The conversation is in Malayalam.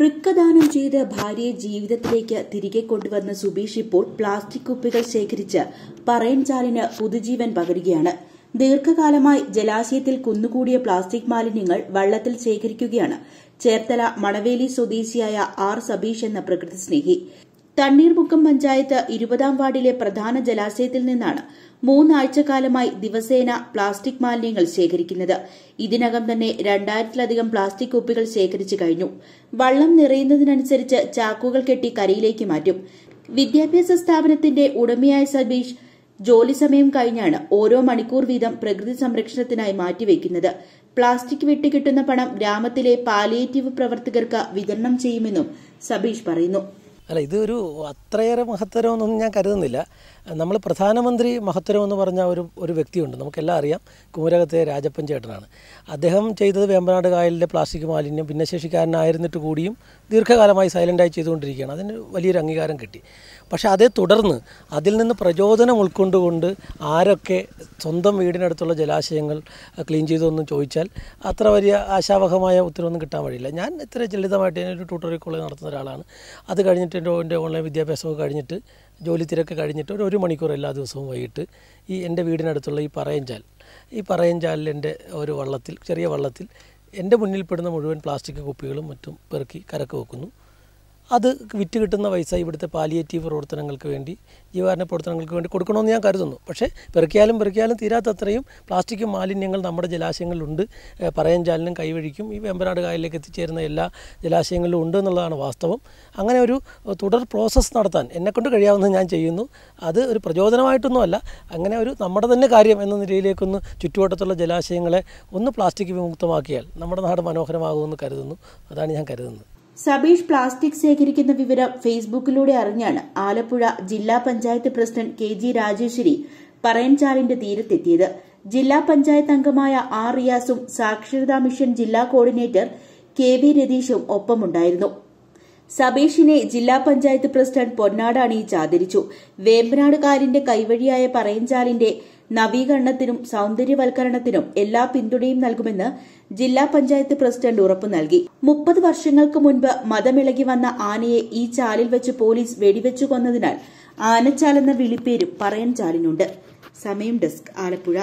വൃക്കദാനം ചെയ്ത് ഭാര്യയെ ജീവിതത്തിലേക്ക് തിരികെ കൊണ്ടുവന്ന സുബീഷ് ഇപ്പോൾ പ്ലാസ്റ്റിക് കുപ്പികൾ ശേഖരിച്ച് പറയൻചാലിന് പുതുജീവൻ പകരുകയാണ്. ദീർഘകാലമായി ജലാശയത്തിൽ കുന്നുകൂടിയ പ്ലാസ്റ്റിക് മാലിന്യങ്ങൾ വള്ളത്തിൽ ശേഖരിക്കുകയാണ്. ചേർത്തല മണവേലി സ്വദേശിയായ ആർ സബീഷ് എന്ന പ്രകൃതി സ്നേഹി. തണ്ണീർമുക്കം പഞ്ചായത്ത് ഇരുപതാം വാർഡിലെ പ്രധാന ജലാശയത്തിൽ നിന്നാണ് മൂന്നാഴ്ചക്കാലമായി ദിവസേന പ്ലാസ്റ്റിക് മാലിന്യങ്ങൾ ശേഖരിക്കുന്നത്. ഇതിനകം തന്നെ രണ്ടായിരത്തിലധികം പ്ലാസ്റ്റിക് കുപ്പികൾ ശേഖരിച്ചു കഴിഞ്ഞു. വള്ളം നിറയുന്നതിനനുസരിച്ച് ചാക്കുകൾ കെട്ടി കരയിലേക്ക് മാറ്റും. വിദ്യാഭ്യാസ സ്ഥാപനത്തിന്റെ ഉടമയായ സബീഷ് ജോലി സമയം കഴിഞ്ഞാണ് ഓരോ മണിക്കൂർ വീതം പ്രകൃതി സംരക്ഷണത്തിനായി മാറ്റിവെക്കുന്നത്. പ്ലാസ്റ്റിക് വിട്ടുകിട്ടുന്ന പണം ഗ്രാമത്തിലെ പാലിയേറ്റീവ് പ്രവർത്തകർക്ക് വിതരണം ചെയ്യുമെന്നും സബീഷ് പറയുന്നു. അല്ല ഇതൊരു അത്രയേറെ മഹത്തരമൊന്നും ഞാൻ കരുതുന്നില്ല. നമ്മൾ പ്രധാനമന്ത്രി മഹത്തരം എന്ന് പറഞ്ഞ ഒരു ഒരു വ്യക്തിയുണ്ട്. നമുക്കെല്ലാം അറിയാം. കുമരകത്തെ രാജപ്പൻ ചേട്ടനാണ്. അദ്ദേഹം ചെയ്തത് വേമ്പനാട് കായലിലെ പ്ലാസ്റ്റിക് മാലിന്യം ഭിന്നശേഷിക്കാരനായിരുന്നിട്ട് കൂടിയും ദീർഘകാലമായി സൈലന്റായി ചെയ്തുകൊണ്ടിരിക്കുകയാണ്. അതിന് വലിയൊരു അംഗീകാരം കിട്ടി. പക്ഷേ അതേ തുടർന്ന് അതിൽ നിന്ന് പ്രചോദനം ഉൾക്കൊണ്ടുകൊണ്ട് ആരൊക്കെ സ്വന്തം വീടിനടുത്തുള്ള ജലാശയങ്ങൾ ക്ലീൻ ചെയ്തു എന്ന് ചോദിച്ചാൽ അത്ര വലിയ ആശാവഹമായ ഉത്തരവൊന്നും കിട്ടാൻ വഴിയില്ല. ഞാൻ ഇത്ര ലളിതമായിട്ട് ഞാനൊരു ട്യൂട്ടോറിയൽ കോളേജ് നടത്തുന്ന ഒരാളാണ്. അത് കഴിഞ്ഞിട്ട് എന്റെ ഓൺലൈൻ വിദ്യാഭ്യാസമൊക്കെ കഴിഞ്ഞിട്ട് ജോലി തിരക്ക് കഴിഞ്ഞിട്ട് ഒരു ഒരു മണിക്കൂർ എല്ലാ ദിവസവും വൈകിട്ട് ഈ എന്റെ വീടിനടുത്തുള്ള ഈ പറയഞ്ചാൽ. ഈ പറയഞ്ചാലിൽ എന്റെ ഒരു വള്ളത്തിൽ ചെറിയ വള്ളത്തിൽ എന്റെ മുന്നിൽ പെടുന്ന മുഴുവൻ പ്ലാസ്റ്റിക് കുപ്പികളും മറ്റും പെറുക്കി കരക്ക് വെക്കുന്നു. അത് വിറ്റ് കിട്ടുന്ന പൈസ ഇവിടുത്തെ പാലിയേറ്റീവ് പ്രവർത്തനങ്ങൾക്ക് വേണ്ടി ജീവകാരുണ്യ പ്രവർത്തനങ്ങൾക്ക് വേണ്ടി കൊടുക്കണമെന്ന് ഞാൻ കരുതുന്നു. പക്ഷേ പെറുക്കിയാലും പെറുക്കിയാലും തീരാത്തത്രയും പ്ലാസ്റ്റിക് മാലിന്യങ്ങൾ നമ്മുടെ ജലാശയങ്ങളിലുണ്ട്. പറയും പറയഞ്ചാലിനും കൈവഴിക്കും. ഈ വെമ്പനാട് കായലിലേക്ക് എത്തിച്ചേരുന്ന എല്ലാ ജലാശയങ്ങളിലും ഉണ്ട് എന്നുള്ളതാണ് വാസ്തവം. അങ്ങനെ ഒരു തുടർ പ്രോസസ്സ് നടത്താൻ എന്നെക്കൊണ്ട് കഴിയാവുന്നത് ഞാൻ ചെയ്യുന്നു. അത് ഒരു പ്രചോദനമായിട്ടൊന്നുമല്ല. അങ്ങനെ ഒരു നമ്മുടെ തന്നെ കാര്യം എന്ന നിലയിലേക്കൊന്ന് ചുറ്റുവട്ടത്തുള്ള ജലാശയങ്ങളെ ഒന്ന് പ്ലാസ്റ്റിക് വിമുക്തമാക്കിയാൽ നമ്മുടെ നാട് മനോഹരമാകുമെന്ന് കരുതുന്നു. അതാണ് ഞാൻ കരുതുന്നത്. സബീഷ് പ്ലാസ്റ്റിക് ശേഖരിക്കുന്ന വിവരം ഫേസ്ബുക്കിലൂടെ അറിഞ്ഞാണ് ആലപ്പുഴ ജില്ലാ panchayat president K G Rajeswari പറയൻചാലിന്റെ തീരത്തെത്തിയത്. ജില്ലാ പഞ്ചായത്ത് അംഗമായ ആർ റിയാസും സാക്ഷരതാ മിഷൻ ജില്ലാ കോർഡിനേറ്റർ കെ വി രതീഷും ഒപ്പമുണ്ടായിരുന്നു. സബീഷിനെ ജില്ലാ പഞ്ചായത്ത് പ്രസിഡന്റ് പൊന്നാട് അണിയിച്ച് ആദരിച്ചു. വേമ്പനാട് കാലിന്റെ കൈവഴിയായ പറയഞ്ചാലിന്റെ നവീകരണത്തിനും സൌന്ദര്യവൽക്കരണത്തിനും എല്ലാ പിന്തുണയും നൽകുമെന്ന് ജില്ലാ പഞ്ചായത്ത് പ്രസിഡന്റ് ഉറപ്പു നൽകി. മുപ്പത് വർഷങ്ങൾക്ക് മുൻപ് മതമിളകി വന്ന ആനയെ ഈ ചാലിൽ വെച്ച് പോലീസ് വെടിവെച്ചു കൊന്നതിനാൽ ആനച്ചാലെന്ന വിളിപ്പേരും പറയൻചാലിനുണ്ട് സമയം ഡെസ്ക് ആലപ്പുഴ.